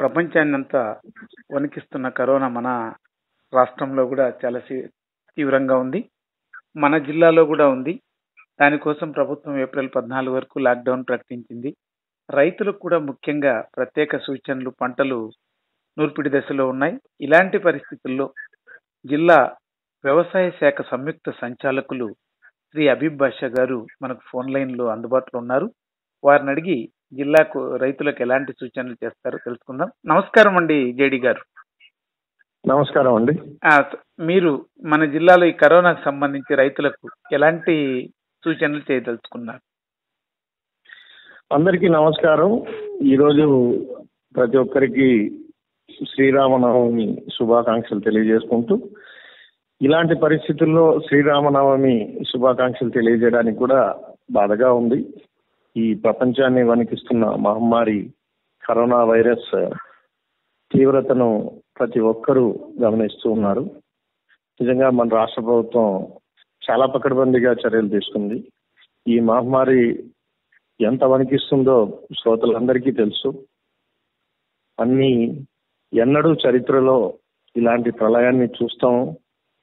ప్రపంచాన్ని అంతా వణికిస్తున్న కరోనా మన రాష్ట్రంలో కూడా చాలా తీవ్రంగా ఉంది. మన జిల్లాలో కూడా ఉంది. దానికోసం ప్రభుత్వం ఏప్రిల్ పద్నాలుగు వరకు లాక్డౌన్ ప్రకటించింది. రైతులకు కూడా ముఖ్యంగా ప్రత్యేక సూచనలు పంటలు నూర్పిడి దశలో ఉన్నాయి. ఇలాంటి పరిస్థితుల్లో జిల్లా వ్యవసాయ శాఖ సంయుక్త సంచాలకులు శ్రీ అబీబ్ బాషా గారు మనకు ఫోన్ లైన్లో అందుబాటులో ఉన్నారు. వారిని అడిగి జిల్లాకు రైతులకు ఎలాంటి సూచనలు చేస్తారో తెలుసుకుందాం. నమస్కారం అండి జేడి గారు. నమస్కారం అండి. మీరు మన జిల్లాలో ఈ కరోనాకు సంబంధించి రైతులకు ఎలాంటి సూచనలు చేయదలుచుకున్నారు? అందరికీ నమస్కారం. ఈరోజు ప్రతి ఒక్కరికి శ్రీరామనవమి శుభాకాంక్షలు తెలియజేసుకుంటూ ఇలాంటి పరిస్థితుల్లో శ్రీరామనవమి శుభాకాంక్షలు తెలియజేయడానికి కూడా బాధగా ఉంది. ఈ ప్రపంచాన్ని వణికిస్తున్న మహమ్మారి కరోనా వైరస్ తీవ్రతను ప్రతి ఒక్కరూ గమనిస్తూ ఉన్నారు. నిజంగా మన రాష్ట్ర ప్రభుత్వం చాలా పకడ్బందీగా చర్యలు తీసుకుంది. ఈ మహమ్మారి ఎంత వణికిస్తుందో శ్రోతలందరికీ తెలుసు. అన్ని ఎన్నడూ చరిత్రలో ఇలాంటి ప్రళయాన్ని చూస్తాం.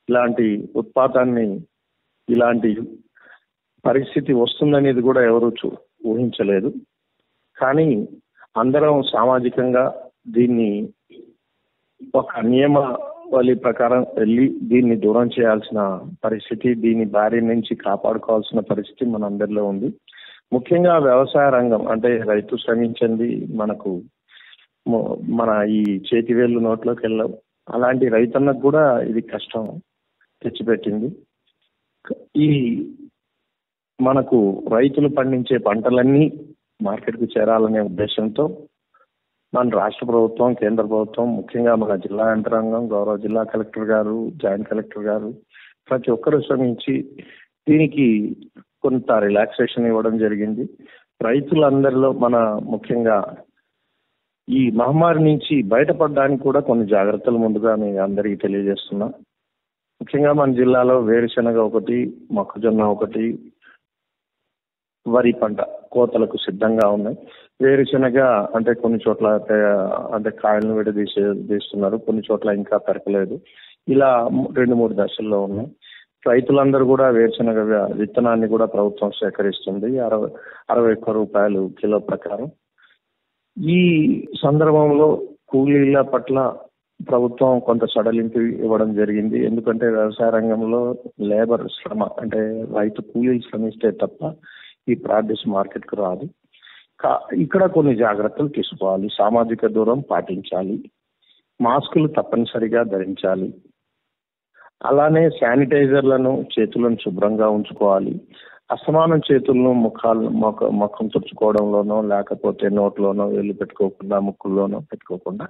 ఇలాంటి ఉత్పాతాన్ని ఇలాంటి పరిస్థితి వస్తుందనేది కూడా ఎవరు చూ ఊహించలేదు. కానీ అందరం సామాజికంగా దీన్ని ఒక నియమావళి ప్రకారం వెళ్ళి దీన్ని దూరం చేయాల్సిన పరిస్థితి దీని బారి నుంచి కాపాడుకోవాల్సిన పరిస్థితి మనందరిలో ఉంది. ముఖ్యంగా వ్యవసాయ రంగం అంటే రైతు శ్రమించింది మనకు మన ఈ చేతి వేళ్ళు నోట్లోకి వెళ్ళవు అలాంటి రైతన్నకు కూడా ఇది కష్టం తెచ్చిపెట్టింది. ఈ మనకు రైతులు పండించే పంటలన్నీ మార్కెట్కు చేరాలనే ఉద్దేశంతో మన రాష్ట్ర ప్రభుత్వం కేంద్ర ప్రభుత్వం ముఖ్యంగా మన జిల్లా యంత్రాంగం గౌరవ జిల్లా కలెక్టర్ గారు జాయింట్ కలెక్టర్ గారు ప్రతి ఒక్కరు శ్రమించి దీనికి కొంత రిలాక్సేషన్ ఇవ్వడం జరిగింది. రైతులందరిలో మన ముఖ్యంగా ఈ మహమ్మారి నుంచి బయటపడడానికి కూడా కొన్ని జాగ్రత్తలు ముందుగా నేను అందరికీ తెలియజేస్తున్నా. ముఖ్యంగా మన జిల్లాలో వేరుశనగ ఒకటి మొక్కజొన్న ఒకటి వరి పంట కోతలకు సిద్ధంగా ఉన్నాయి. వేరుశనగ అంటే కొన్ని చోట్ల అంటే- కాయలను విడదీసే తీస్తున్నారు. కొన్ని చోట్ల ఇంకా పెరకలేదు ఇలా రెండు మూడు దశల్లో ఉన్నాయి. రైతులందరూ కూడా వేరుశనగ విత్తనాన్ని కూడా ప్రభుత్వం సేకరిస్తుంది. అరవై అరవై ఒక్క రూపాయలు కిలో ప్రకారం. ఈ సందర్భంలో కూలీల పట్ల ప్రభుత్వం కొంత సడలింపు ఇవ్వడం జరిగింది. ఎందుకంటే వ్యవసాయ రంగంలో లేబర్ శ్రమ అంటే రైతు కూలీలు శ్రమిస్తే తప్ప ఈ ప్రాడ్యూస్ మార్కెట్కు రాదు. కా- ఇక్కడ కొన్ని జాగ్రత్తలు తీసుకోవాలి. సామాజిక దూరం పాటించాలి. మాస్కులు తప్పనిసరిగా ధరించాలి. అలానే శానిటైజర్లను చేతులను శుభ్రంగా ఉంచుకోవాలి. అసమానం చేతులను ముఖాలు ముఖ ముఖం తుడుచుకోవడంలోనో లేకపోతే నోట్లోనో వేలు పెట్టుకోకుండా ముక్కుల్లోనో పెట్టుకోకుండా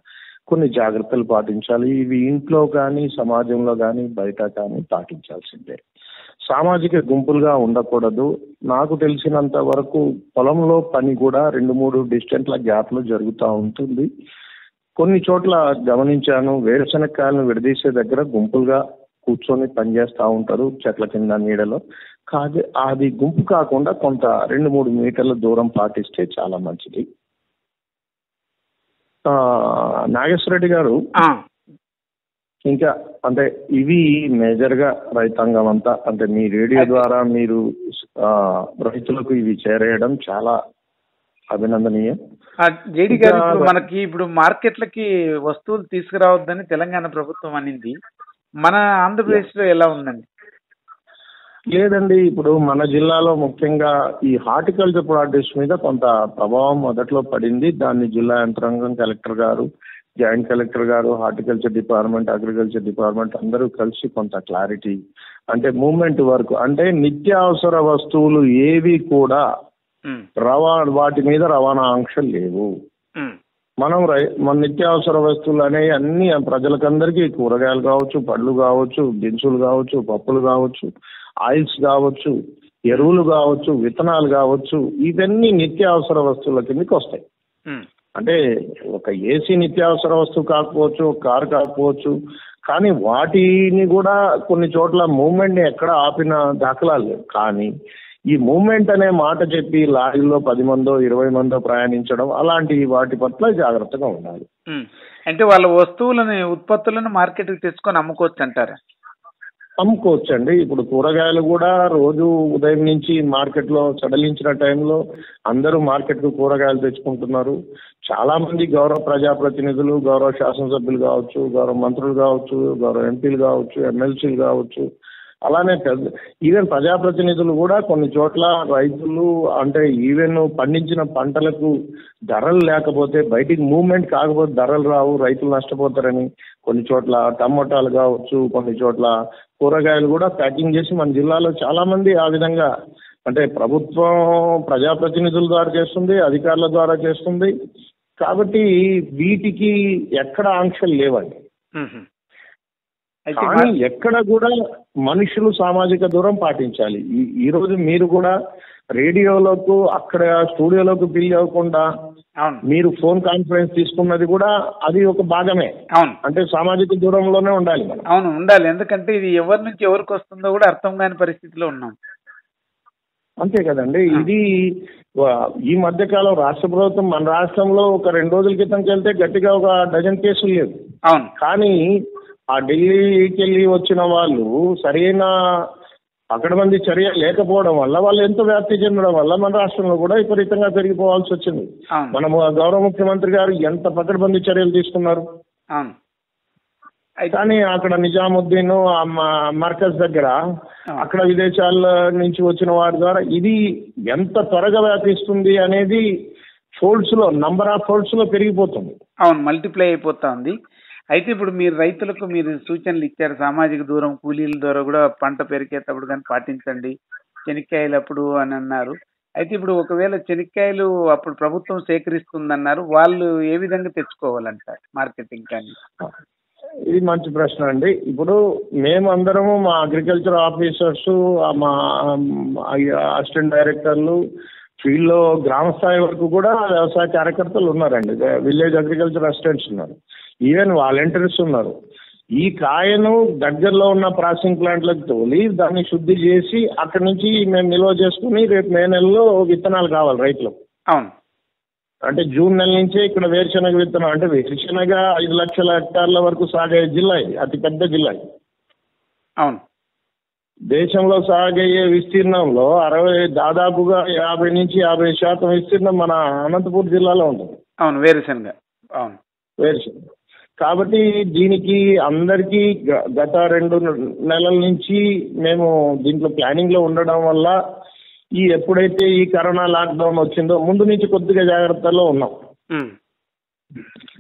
కొన్ని జాగ్రత్తలు పాటించాలి. ఇవి ఇంట్లో కానీ సమాజంలో కానీ బయట కానీ పాటించాల్సిందే. సామాజిక గుంపులుగా ఉండకూడదు. నాకు తెలిసినంత వరకు పొలంలో పని కూడా రెండు మూడు డిస్టెంట్ల గ్యాప్లు జరుగుతూ ఉంటుంది. కొన్ని చోట్ల గమనించాను వేరుశనక్కాయలను విడదీసే దగ్గర గుంపులుగా కూర్చొని పనిచేస్తూ ఉంటారు చెట్ల కింద నీడలో. కాదు అది గుంపు కాకుండా కొంత రెండు మూడు మీటర్ల దూరం పాటిస్తే చాలా మంచిది. నాగేశ్వర రెడ్డి గారు ఇంకా అంటే ఇవి మేజర్గా రైతాంగం అంతా అంటే మీ రేడియో ద్వారా మీరు రైతులకు ఇవి చేరేయడం చాలా అభినందనీయం. జేడి గారు ఇప్పుడు మనకి ఇప్పుడు మార్కెట్లకి వస్తువులు తీసుకురావద్దని తెలంగాణ ప్రభుత్వం అనింది. మన ఆంధ్రప్రదేశ్లో ఎలా ఉందండి? లేదండి ఇప్పుడు మన జిల్లాలో ముఖ్యంగా ఈ హార్టికల్చర్ ప్రాడక్ట్స్ మీద కొంత ప్రభావం మొదట్లో పడింది. దాన్ని జిల్లా యంత్రాంగం కలెక్టర్ గారు జాయింట్ కలెక్టర్ గారు హార్టికల్చర్ డిపార్ట్మెంట్ అగ్రికల్చర్ డిపార్ట్మెంట్ అందరూ కలిసి కొంత క్లారిటీ అంటే మూమెంట్ వరకు అంటే నిత్యావసర వస్తువులు ఏవి కూడా ఉమ్, రవా వాటి మీద రవాణా ఆంక్షలు లేవు. మనం రై మన నిత్యావసర వస్తువులు అనేవి అన్ని ప్రజలకందరికీ కూరగాయలు కావచ్చు పళ్ళు కావచ్చు దినుసులు కావచ్చు పప్పులు కావచ్చు ఆయిల్స్ కావచ్చు ఎరువులు కావచ్చు విత్తనాలు కావచ్చు ఇవన్నీ నిత్యావసర వస్తువుల కిందకి వస్తాయి. అంటే ఒక ఏసీ నిత్యావసర వస్తువు కాకపోవచ్చు కారు కాకపోవచ్చు కానీ వాటిని కూడా కొన్ని చోట్ల మూవ్మెంట్ని ఎక్కడ ఆపిన దాఖలాలు లేవు. కానీ ఈ మూమెంట్ అనే మాట చెప్పి లారీలో పది మందో ఇరవై మందో ప్రయాణించడం అలాంటి వాటి పట్ల జాగ్రత్తగా ఉండాలి. అంటే వాళ్ళ వస్తువులని ఉత్పత్తులను మార్కెట్కి తెచ్చుకొని అమ్ముకోవచ్చు అంటారా? అమ్ముకోవచ్చండి. ఇప్పుడు కూరగాయలు కూడా రోజు ఉదయం నుంచి మార్కెట్లో సడలించిన టైంలో అందరూ మార్కెట్కు కూరగాయలు తెచ్చుకుంటున్నారు. చాలా మంది గౌరవ ప్రజాప్రతినిధులు గౌరవ శాసనసభ్యులు కావచ్చు గౌరవ మంత్రులు కావచ్చు గౌరవ ఎంపీలు కావచ్చు ఎమ్మెల్సీలు కావచ్చు. అలానే పెద్ద ఈవెన్ ప్రజాప్రతినిధులు కూడా కొన్ని చోట్ల రైతులు అంటే ఈవెన్ పండించిన పంటలకు ధరలు లేకపోతే బయటికి మూవ్మెంట్ కాకపోతే ధరలు రావు రైతులు నష్టపోతారని కొన్ని చోట్ల టమోటాలు కావచ్చు కొన్ని చోట్ల కూరగాయలు కూడా ప్యాకింగ్ చేసి మన జిల్లాలో చాలా మంది ఆ విధంగా అంటే ప్రభుత్వం ప్రజాప్రతినిధుల ద్వారా చేస్తుంది అధికారుల ద్వారా చేస్తుంది. కాబట్టి వీటికి ఎక్కడ ఆంక్షలు లేవండి. కానీ ఎక్కడ కూడా మనుషులు సామాజిక దూరం పాటించాలి. ఈ- రోజు మీరు కూడా రేడియోలకు అక్కడ స్టూడియోలోకి బిల్ అవ్వకుండా మీరు ఫోన్ కాన్ఫరెన్స్ తీసుకున్నది కూడా అది ఒక భాగమే. అవును. అంటే సామాజిక దూరంలోనే ఉండాలి అవును ఉండాలి. ఎందుకంటే ఇది ఎవరి నుంచి ఎవరికి వస్తుందో కూడా అర్థం కాని పరిస్థితిలో ఉన్నాం. అంతే కదండి. ఇది ఈ మధ్య కాలం రాష్ట్ర ప్రభుత్వం మన రాష్ట్రంలో ఒక రెండు రోజుల క్రితంకి వెళ్తే గట్టిగా ఒక డజన్ కేసులు లేవు. అవును. కానీ ఆ ఢిల్లీకి వెళ్ళి వచ్చిన వాళ్ళు సరైన పకడ్బందీ చర్య లేకపోవడం వల్ల వాళ్ళు ఎంతో వ్యాప్తి చెందడం వల్ల మన రాష్ట్రంలో కూడా విపరీతంగా పెరిగిపోవాల్సి వచ్చింది. మనము గౌరవ ముఖ్యమంత్రి గారు ఎంత పకడ్బందీ చర్యలు తీసుకున్నారు? కానీ అక్కడ నిజాముద్దీన్ మర్కజ్ దగ్గర అక్కడ విదేశాల నుంచి వచ్చిన వారి ద్వారా ఇది ఎంత త్వరగా వ్యాపిస్తుంది అనేది ఫోల్డ్స్లో నంబర్ ఆఫ్ ఫోల్డ్స్లో పెరిగిపోతుంది. అవును మల్టిప్లై అయిపోతా ఉంది అయితే ఇప్పుడు మీరు రైతులకు మీరు సూచనలు ఇచ్చారు సామాజిక దూరం కూలీల ద్వారా కూడా పంట పెరిగేటప్పుడు కానీ పాటించండి చెనిక్కాయలు అప్పుడు అని అన్నారు. అయితే ఇప్పుడు ఒకవేళ చెనిక్కాయలు అప్పుడు ప్రభుత్వం సేకరిస్తుందన్నారు వాళ్ళు ఏ విధంగా తెచ్చుకోవాలంట మార్కెటింగ్ కానీ? ఇది మంచి ప్రశ్న అండి. ఇప్పుడు మేము అందరము మా అగ్రికల్చర్ ఆఫీసర్స్ మా అసిస్టెంట్ డైరెక్టర్లు ఫీల్డ్లో గ్రామ స్థాయి వరకు కూడా వ్యవసాయ కార్యకర్తలు ఉన్నారండి. విలేజ్ అగ్రికల్చర్ అసిస్టెంట్స్ ఉన్నారు. ఈవెన్ వాలంటీర్స్ ఉన్నారు. ఈ కాయను దగ్గరలో ఉన్న ప్రాసెసింగ్ ప్లాంట్లకు తోలి దాన్ని శుద్ధి చేసి అక్కడి నుంచి మేము నిల్వ చేసుకుని రేపు మే నెలలో విత్తనాలు కావాలి రైతులకు. అవును. అంటే జూన్ నెల నుంచే ఇక్కడ వేరుశనగ విత్తనం అంటే వేరుశనగ ఐదు లక్షల హెక్టార్ల వరకు సాగే జిల్లా ఇది అతి పెద్ద జిల్లా ఇది. అవును. దేశంలో సాగయ్యే విస్తీర్ణంలో అరవై దాదాపుగా యాభై నుంచి యాభై శాతం విస్తీర్ణం మన అనంతపూర్ జిల్లాలో ఉంటుంది. అవును వేరుశనగ. అవును. వేరుశనగ. కాబట్టి దీనికి అందరికీ గత రెండు నెలల నుంచి మేము దీంట్లో ప్లానింగ్లో ఉండడం వల్ల ఈ ఎప్పుడైతే ఈ కరోనా లాక్డౌన్ వచ్చిందో ముందు నుంచి కొద్దిగా జాగ్రత్తలో ఉన్నాం.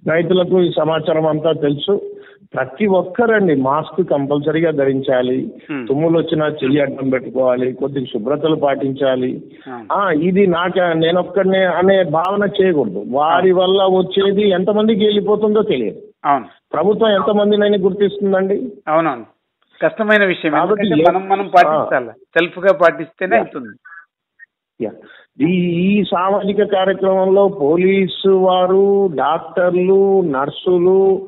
రైతులకు ఈ సమాచారం అంతా తెలుసు. ప్రతి ఒక్కరండి మాస్క్ కంపల్సరీగా ధరించాలి. తుమ్ములు వచ్చినా చెయ్యి అడ్డం పెట్టుకోవాలి కొద్దిగా శుభ్రతలు పాటించాలి. ఆ ఇది నాక నేనొక్కడనే అనే భావన చేయకూడదు. వారి వల్ల వచ్చేది ఎంతమందికి వెళ్ళిపోతుందో తెలియదు. అవును. ప్రభుత్వం ఎంతమందినని గుర్తిస్తుందండి? అవునవును. కష్టమైన విషయం. మనం మనం పాటించాలి. సెల్ఫ్గా పాటిస్తేనే అవుతుంది. ఈ సామాజిక కార్యక్రమంలో పోలీసు వారు డాక్టర్లు నర్సులు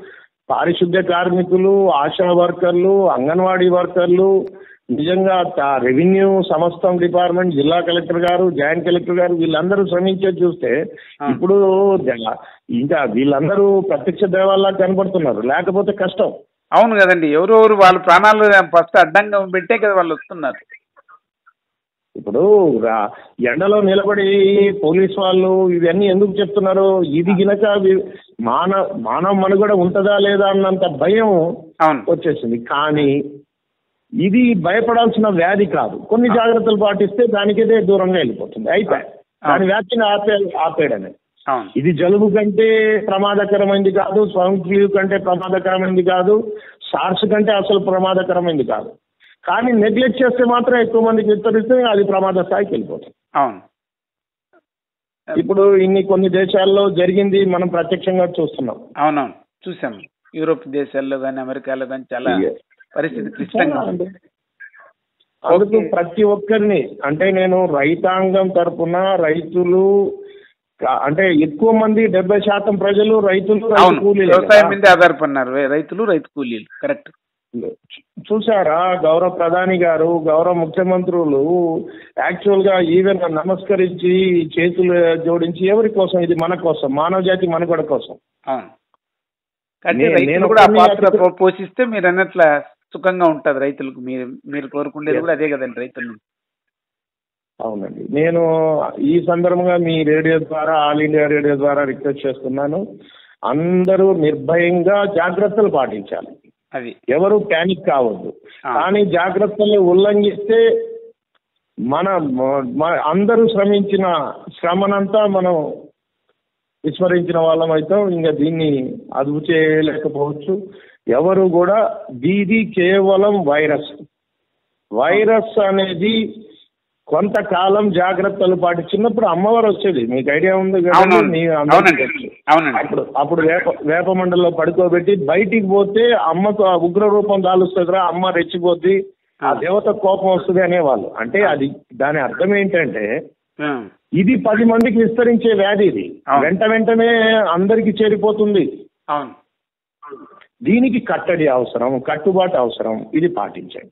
పారిశుద్ధ్య కార్మికులు ఆశా వర్కర్లు అంగన్వాడీ వర్కర్లు నిజంగా తా- రెవెన్యూ సమస్తం డిపార్ట్మెంట్ జిల్లా కలెక్టర్ గారు జాయింట్ కలెక్టర్ గారు వీళ్ళందరూ శ్రమించేది చూస్తే. ఇప్పుడు ఇంకా వీళ్ళందరూ ప్రత్యక్ష దేవాల్లా కనబడుతున్నారు లేకపోతే కష్టం. అవును కదండి. ఎవరెవరు వాళ్ళ ప్రాణాలు ఫస్ట్ అడ్డంగా పెట్టే కదా వాళ్ళు వస్తున్నారు. ఇప్పుడు ఎండలో నిలబడి పోలీస్ వాళ్ళు ఇవన్నీ ఎందుకు చెప్తున్నారు? ఇది గినక వి- మాన మానవ మనుగడ ఉంటుందా లేదా అన్నంత భయం వచ్చేసింది. కానీ ఇది భయపడాల్సిన వ్యాధి కాదు. కొన్ని జాగ్రత్తలు పాటిస్తే దానికైతే దూరంగా వెళ్ళిపోతుంది. అయితే దాని వ్యాప్తిని ఆపే ఆపేయడమే. ఇది జలుబు కంటే ప్రమాదకరమైంది కాదు ఫ్లూ కంటే ప్రమాదకరమైంది కాదు సార్స్ కంటే అసలు ప్రమాదకరమైంది కాదు. కానీ నెగ్లెక్ట్ చేస్తే మాత్రం ఎక్కువ మందికి విస్తరిస్తే అది ప్రమాద స్థాయికి వెళ్ళిపోతుంది. అవును. ఇప్పుడు ఇన్ని కొన్ని దేశాల్లో జరిగింది మనం ప్రత్యక్షంగా చూస్తున్నాం. అవునవును. చూసాం. యూరోప్ దేశాల్లో కానీ అమెరికాలో కానీ చాలా పరిస్థితి క్లిష్టంగా ఉంది. అందుకు. ప్రతి ఒక్కరిని అంటే నేను రైతాంగం తరపున రైతులు అంటే ఎక్కువ మంది డెబ్బై శాతం ప్రజలు రైతులు రైతు అవును. కూలీలే వ్యవసాయం. మీదే ఆధారపడినారు. రైతులు రైతు కూలీలు. కరెక్ట్. చూసారా గౌరవ ప్రధాని గారు గౌరవ ముఖ్యమంత్రులు యాక్చువల్గా ఈవెన్ నమస్కరించి చేతులు జోడించి ఎవరి కోసం? ఇది మన కోసం మానవ జాతి మనుగడ కోసం. నేను కూడా పోషిస్తే మీరు అన్నట్ల సుఖంగా ఉంటది రైతులకు. మీరు మీరు కోరుకునేది కూడా అదే కదండి రైతుల అవునండి. నేను ఈ సందర్భంగా మీ రేడియో ద్వారా ఆల్ ఇండియా రేడియో ద్వారా రిక్వెస్ట్ చేస్తున్నాను. అందరూ నిర్భయంగా జాగ్రత్తలు పాటించాలి. అది. ఎవరు ప్యానిక్ కావద్దు. కానీ జాగ్రత్తలు ఉల్లంఘిస్తే మన అందరూ శ్రమించిన శ్రమనంతా మనం విస్మరించిన వాళ్ళం అవుతాం. ఇంకా దీన్ని అదుపు చేయలేకపోవచ్చు. ఎవరు కూడా దీది కేవలం వైరస్. వైరస్ అనేది కొంతకాలం జాగ్రత్తలు పాటి చిన్నప్పుడు అమ్మవారు వచ్చేది. మీకు ఐడియా ఉంది కదా? అవునండి. అప్పుడు అప్పుడు వేప వేప మండలిలో పడుకోబెట్టి బయటికి పోతే అమ్మకు ఆ ఉగ్ర రూపం దాలుస్తుందిరా అమ్మ రెచ్చిపోద్ది ఆ దేవత కోపం వస్తుంది అనేవాళ్ళు. అంటే అది దాని అర్థం ఏంటంటే ఇది పది మందికి విస్తరించే వ్యాధి ఇది. వెంట వెంటనే అందరికి చేరిపోతుంది. అవును. దీనికి కట్టడి అవసరం కట్టుబాటు అవసరం ఇది పాటించండి.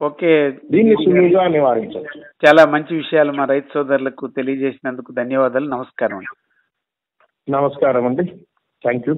ఓకే. దీన్ని సులువుగా నివారించవచ్చు చాలా మంచి విషయాలు మా రైతు సోదరులకు తెలియజేసినందుకు ధన్యవాదాలు నమస్కారం అండి. నమస్కారం అండి థ్యాంక్ యూ